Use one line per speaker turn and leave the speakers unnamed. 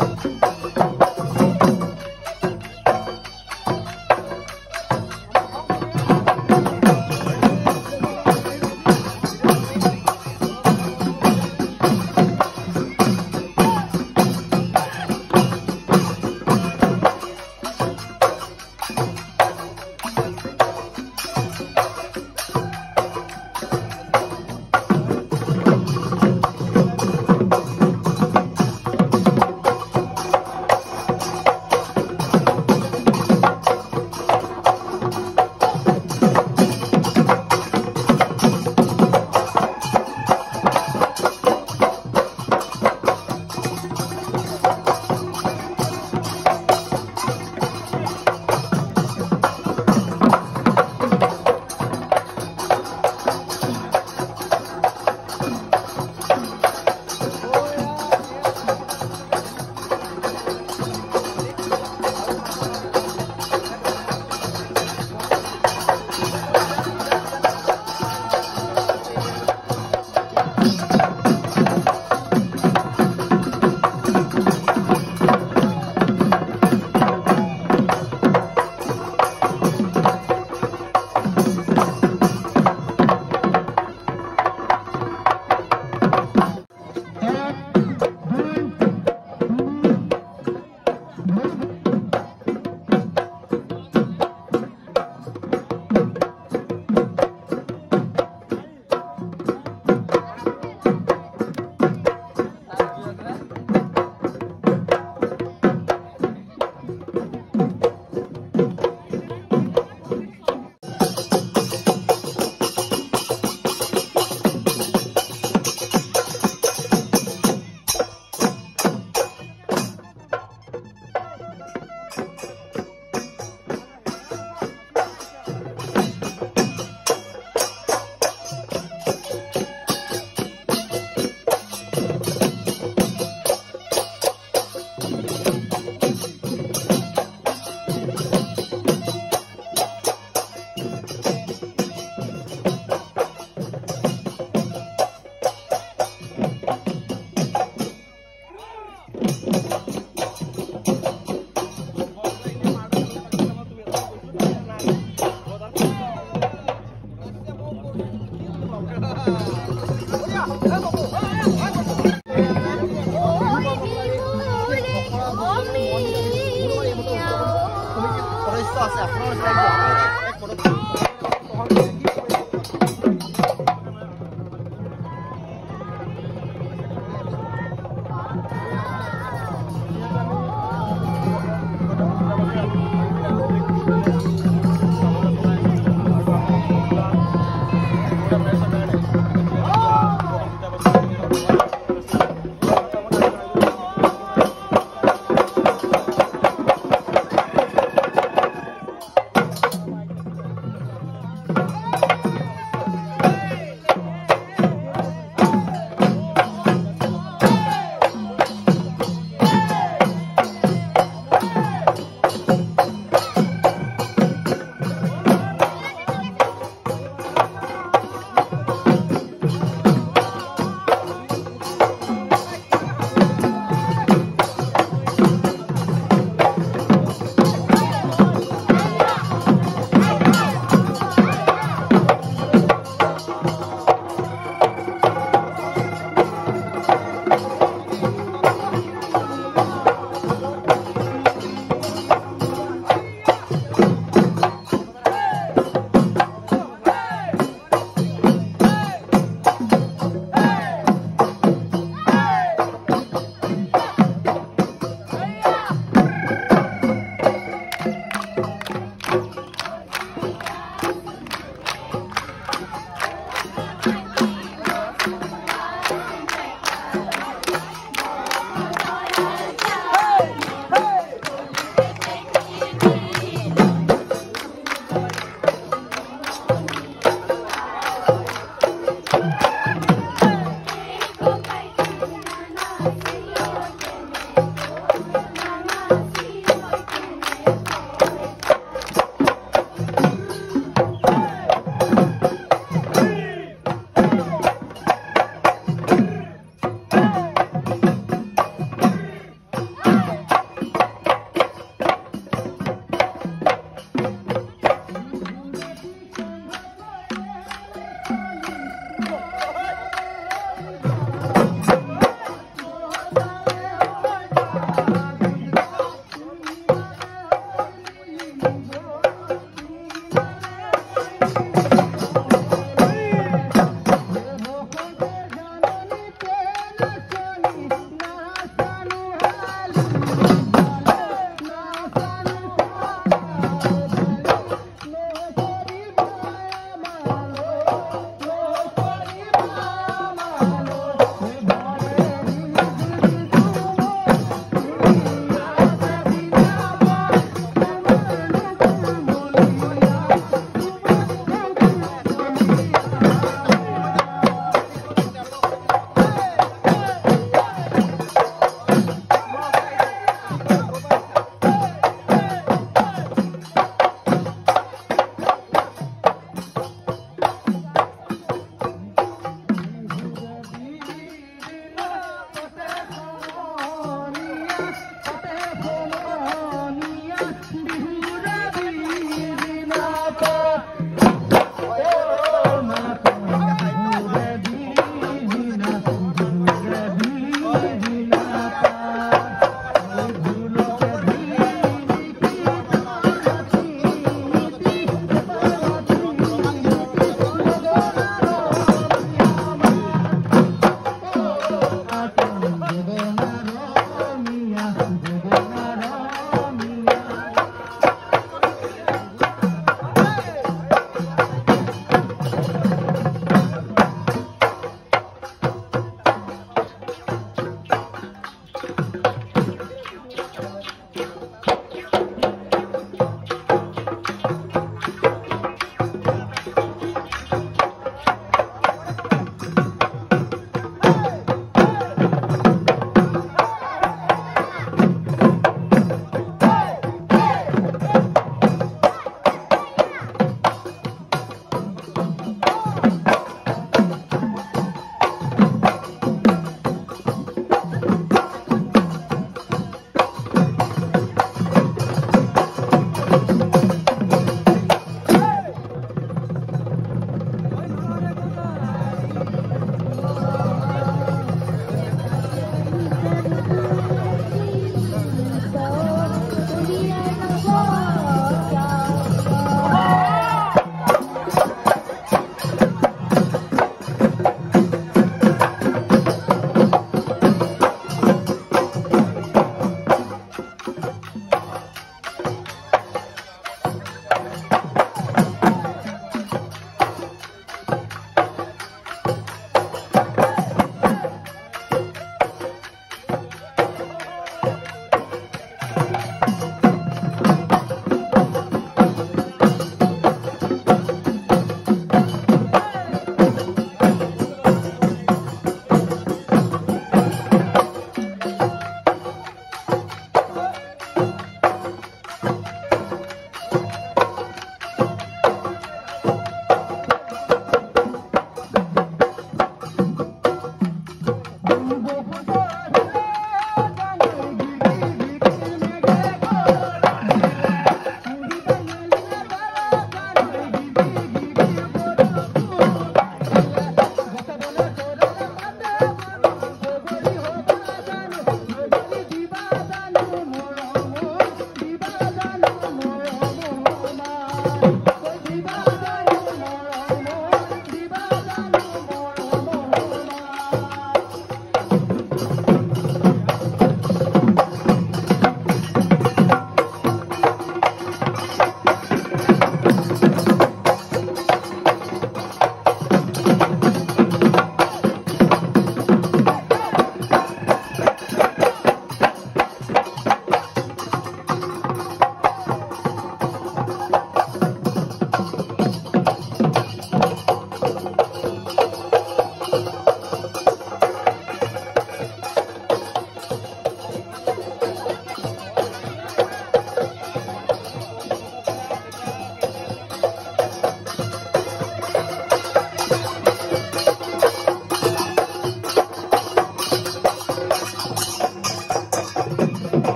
Thank you. Ô, minha, ô,